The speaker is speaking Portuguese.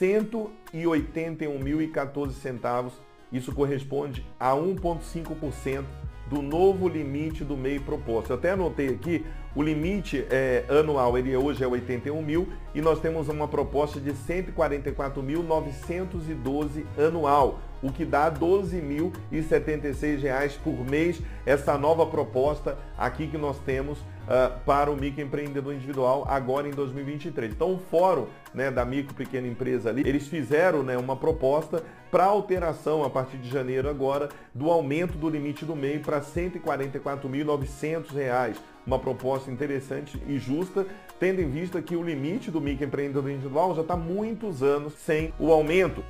181.014 centavos. Isso corresponde a 1,5% do novo limite do MEI proposto. Eu até anotei aqui, o limite é, anual ele hoje é 81 mil e nós temos uma proposta de 144.912 anual, o que dá R$ 12.076 por mês. Essa nova proposta aqui que nós temos uh, para o microempreendedor individual agora em 2023. Então o fórum né, da micro pequena empresa ali, eles fizeram né, uma proposta para alteração a partir de janeiro agora do aumento do limite do MEI para R$ 144.900. Uma proposta interessante e justa, tendo em vista que o limite do microempreendedor individual já está muitos anos sem o aumento.